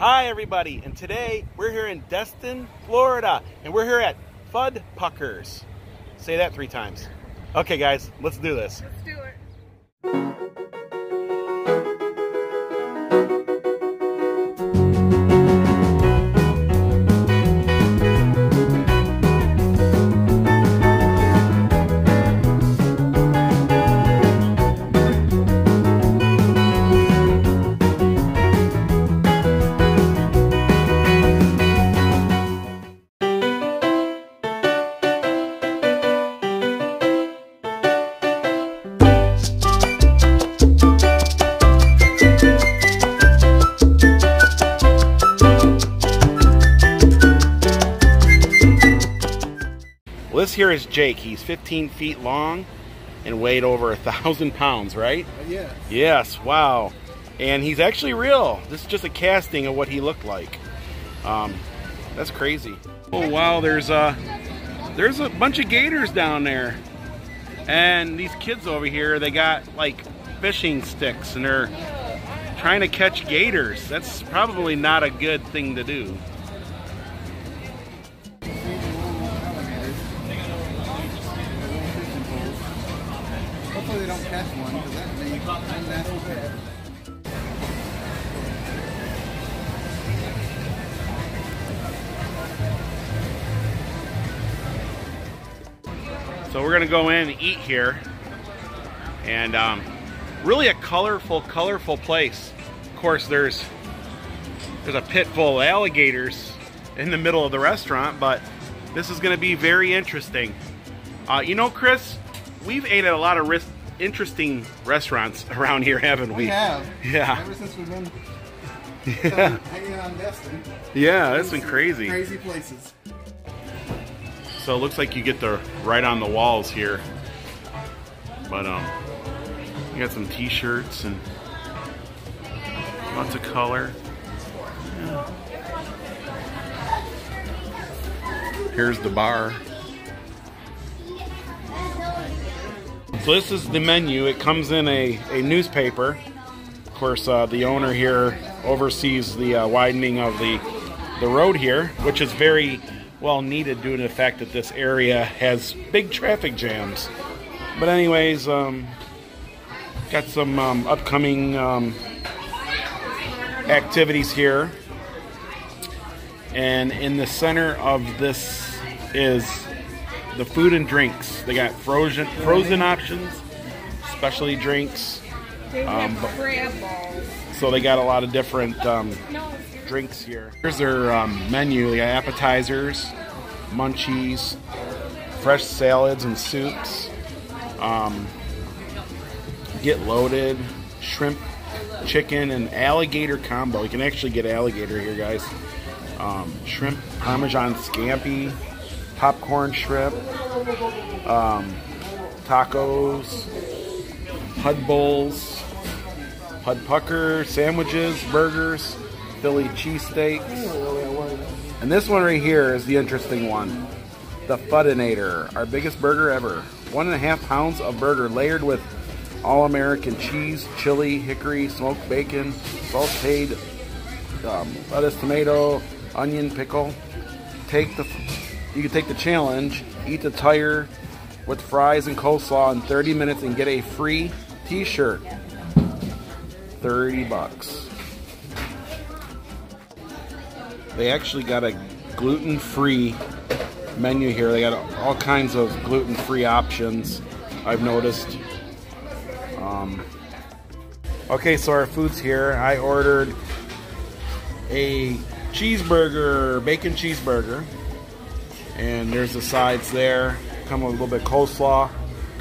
Hi, everybody, and today we're here in Destin, Florida, and we're here at Fud Puckers. Say that three times. Okay, guys, let's do this. Let's do it. Here is Jake. He's 15 feet long and weighed over a thousand pounds, right? Yeah. Yes, wow. And he's actually real. This is just a casting of what he looked like. Um, that's crazy. Oh wow, there's a there's a bunch of gators down there. And these kids over here, they got like fishing sticks and they're trying to catch gators. That's probably not a good thing to do. So we're gonna go in and eat here, and um, really a colorful, colorful place. Of course, there's there's a pit full of alligators in the middle of the restaurant, but this is gonna be very interesting. Uh, you know, Chris, we've ate at a lot of ris- interesting restaurants around here, haven't we? We have. Yeah. Ever since we've been Yeah, hanging in Destin. yeah, that's been crazy. Crazy places. So it looks like you get the right on the walls here. But um you got some t-shirts and lots of color. Yeah. Here's the bar. So this is the menu. It comes in a, a newspaper. Of course, uh, the owner here oversees the uh, widening of the the road here, which is very well needed due to the fact that this area has big traffic jams. But anyways, um, got some um, upcoming um, activities here, and in the center of this is the food and drinks. They got frozen frozen options, specialty drinks. They Um, have but- crab balls. So they got a lot of different um, drinks here. Here's their um, menu. They got appetizers, munchies, fresh salads and soups. Um, get loaded, shrimp, chicken, and alligator combo. You can actually get alligator here, guys. Um, shrimp parmesan scampi, popcorn shrimp, um, tacos, pud bowls, Pud Pucker, sandwiches, burgers, Philly cheesesteaks. And this one right here is the interesting one. The Fudinator, our biggest burger ever. One and a half pounds of burger layered with all-American cheese, chili, hickory, smoked bacon, sauteed um, lettuce, tomato, onion, pickle. Take the, you can take the challenge, eat the tire with fries and coleslaw in 30 minutes and get a free t-shirt. 30 bucks. They actually got a gluten-free menu here. They got all kinds of gluten-free options. I've noticed. Um, okay, so our food's here. I ordered a cheeseburger, bacon cheeseburger, and there's the sides there. Come with a little bit of coleslaw,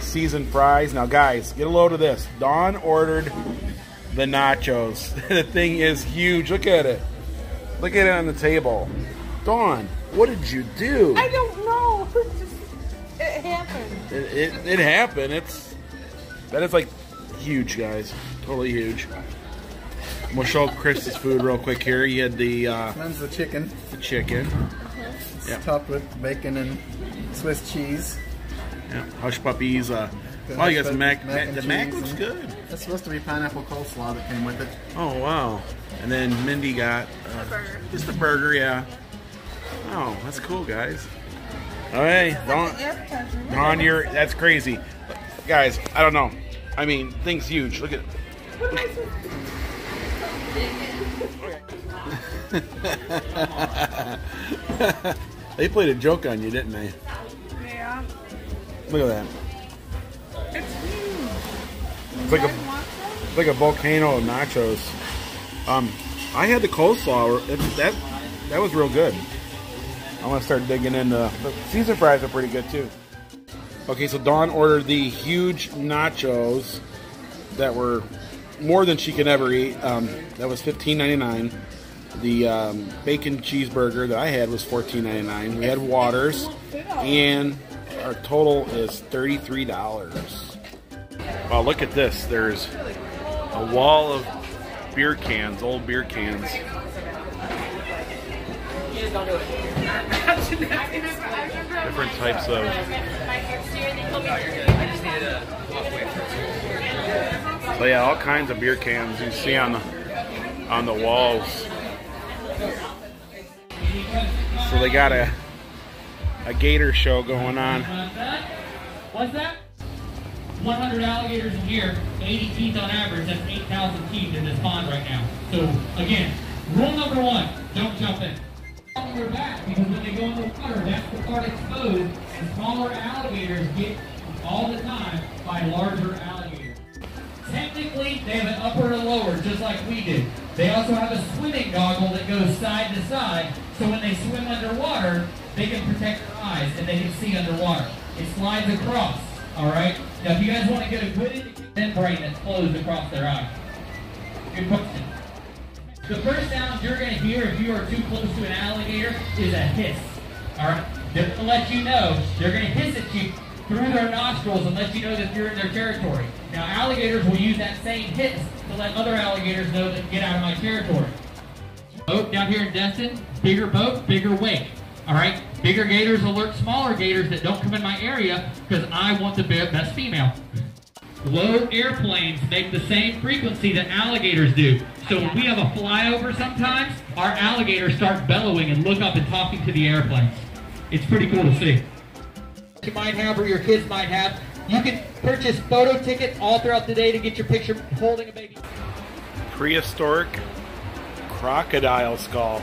seasoned fries. Now, guys, get a load of this. Dawn ordered the nachos. the thing is huge. Look at it. Look at it on the table. Dawn, what did you do? I don't know. It just it happened. It, it, it happened. It's that is like huge, guys. Totally huge. We'll show Chris's food real quick here. You had the uh, Mine's the chicken. the chicken. It's Yep. topped with bacon and Swiss cheese. Yeah, hush puppies, uh, Oh, you got some Mac mac. mac and the mac cheese looks and- good. That's supposed to be pineapple coleslaw that came with it. Oh wow! And then Mindy got uh, burger. just a burger, yeah. Oh, that's cool, guys. All right, Dawn, Appetizer. Dawn, you're that's crazy, guys. I don't know. I mean, thing's huge. Look at. What am I supposed they played a joke on you, didn't they? Yeah. Look at that. It's like a it's like a volcano of nachos. Um, I had the coleslaw. It, that that was real good. I'm gonna start digging into. The Caesar fries are pretty good too. Okay, so Dawn ordered the huge nachos that were more than she could ever eat. Um, that was $15.99. The um, bacon cheeseburger that I had was $14.99. We had waters, and our total is $33. Oh, look at this. There's a wall of beer cans, old beer cans. Different types of. So yeah, all kinds of beer cans you see on the on the walls. So they got a a gator show going on. What's that? 100 alligators a year, 80 teeth on average. That's 8,000 teeth in this pond right now. So again, rule number one: don't jump in. Your back because when they go in the water, that's the part exposed. And smaller alligators get all the time by larger alligators. Technically, they have an upper and a lower, just like we do. They also have a swimming goggle that goes side to side, so when they swim underwater, they can protect their eyes and they can see underwater. It slides across, all right? Now, if you guys want to get a good membrane that's closed across their eye. Good question. The first sound you're going to hear if you are too close to an alligator is a hiss. All right? They're to let you know. They're going to hiss at you through their nostrils and let you know that you're in their territory. Now, alligators will use that same hiss to let other alligators know that get out of my territory. Boat down here in Destin, bigger boat, bigger wake. All right? Bigger gators alert smaller gators that don't come in my area because I want the best female. Low airplanes make the same frequency that alligators do. So when we have a flyover sometimes, our alligators start bellowing and look up and talking to the airplanes. It's pretty cool to see. You might have or your kids might have. You can purchase photo tickets all throughout the day to get your picture holding a baby. Prehistoric crocodile skull.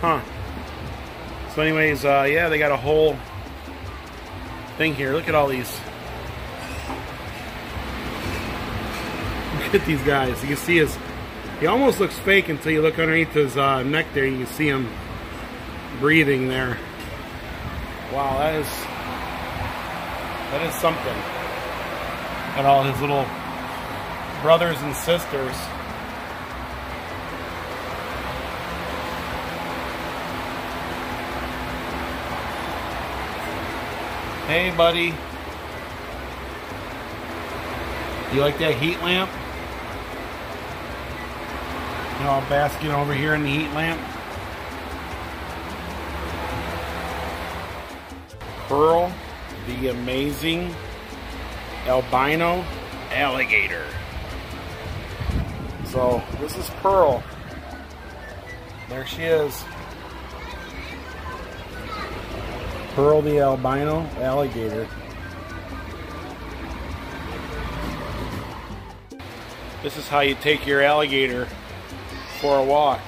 Huh. So, anyways, uh, yeah, they got a whole thing here. Look at all these. Look at these guys. You can see his. He almost looks fake until you look underneath his uh, neck there. You can see him breathing there. Wow, that is that is something. And all his little brothers and sisters. Hey, buddy. You like that heat lamp? You know, I'm basking over here in the heat lamp. Pearl, the amazing albino alligator. So, this is Pearl. There she is. Pearl the albino alligator. This is how you take your alligator for a walk.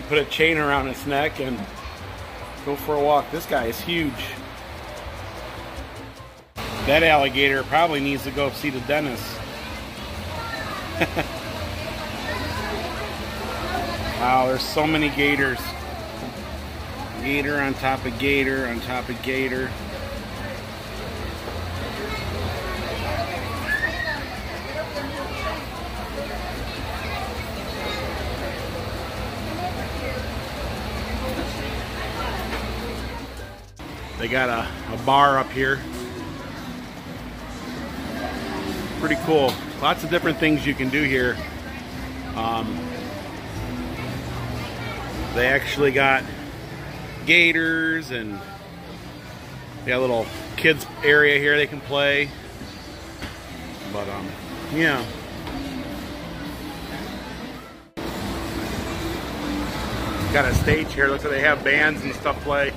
You put a chain around its neck and go for a walk. This guy is huge. That alligator probably needs to go see the dentist. wow, there's so many gators. Gator on top of gator on top of gator. They got a, a bar up here. Pretty cool. Lots of different things you can do here. Um, they actually got gators and They got a little kids area here they can play. But um, yeah. Got a stage here. Looks like they have bands and stuff play.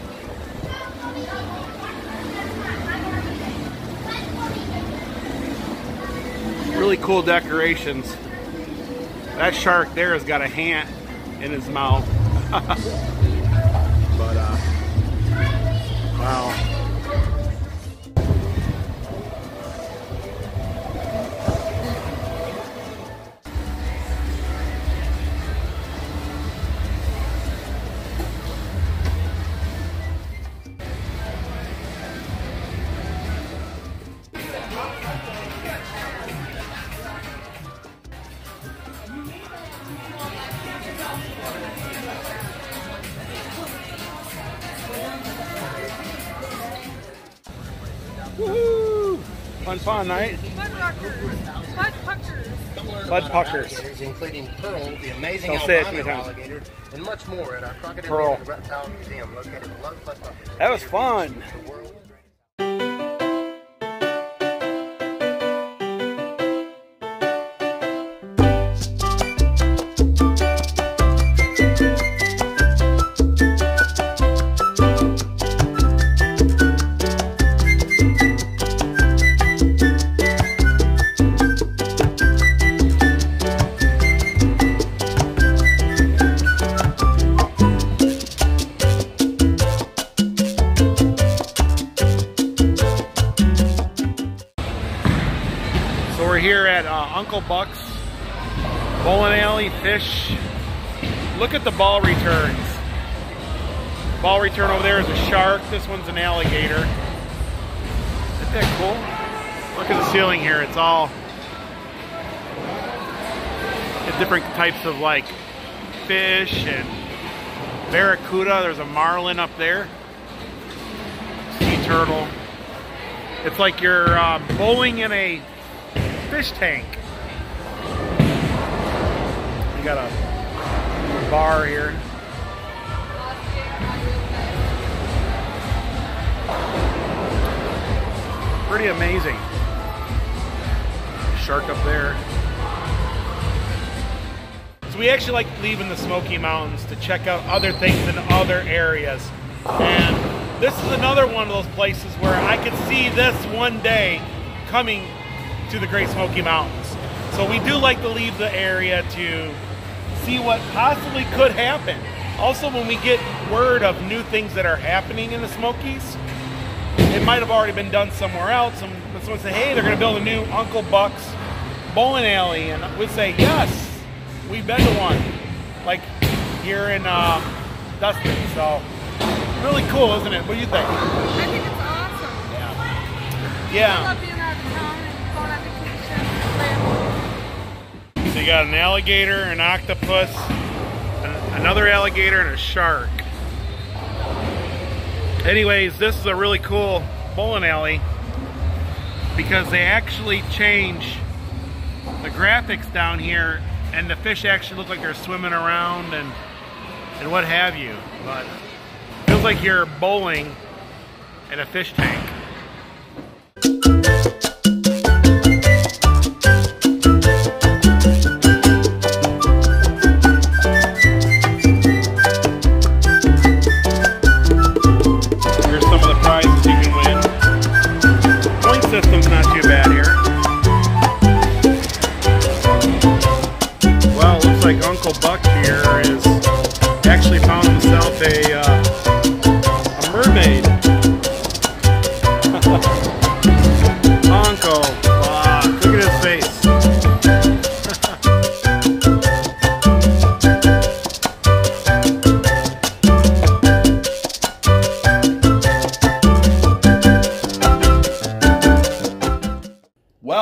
Really cool decorations. That shark there has got a hand in his mouth. wow. Fun, night. Mud rockers. Mud puckers. Bud puckers. including Pearl, the amazing Don't say it too many times. alligator, and much more at our Crocodile Pearl. Reptile Museum located in Love. That was fun. Uncle Buck's Bowling Alley Fish. Look at the ball returns. Ball return over there is a shark. This one's an alligator. Isn't that cool? Look at the ceiling here. It's all different types of like fish and barracuda. There's a marlin up there. Sea turtle. It's like you're uh, bowling in a fish tank. Got a bar here. Pretty amazing. Shark up there. So we actually like leaving the Smoky Mountains to check out other things in other areas. And this is another one of those places where I could see this one day coming to the Great Smoky Mountains. So we do like to leave the area to see what possibly could happen. Also, when we get word of new things that are happening in the Smokies, it might have already been done somewhere else. And someone say, "Hey, they're going to build a new Uncle Buck's bowling alley," and we'd say, "Yes, we've been to one." Like here in uh, Destin. So really cool, isn't it? What do you think? I think it's awesome. I Yeah. So you got an alligator, an octopus, an- another alligator, and a shark. Anyways, this is a really cool bowling alley because they actually change the graphics down here and the fish actually look like they're swimming around and and what have you. But feels like you're bowling in a fish tank.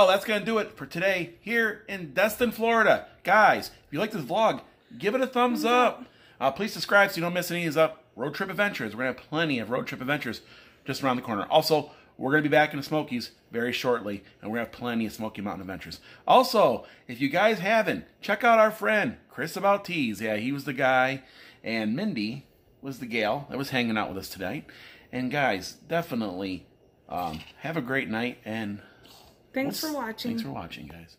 Well, that's going to do it for today here in Destin, Florida. Guys, if you like this vlog, give it a thumbs up. Uh, please subscribe so you don't miss any of these up road trip adventures. We're going to have plenty of road trip adventures just around the corner. Also, we're going to be back in the Smokies very shortly, and we're going to have plenty of Smoky Mountain adventures. Also, if you guys haven't, check out our friend, Chris About Tees. Yeah, he was the guy, and Mindy was the gal that was hanging out with us tonight. And guys, definitely um, have a great night and Thanks for watching. Thanks for watching, guys.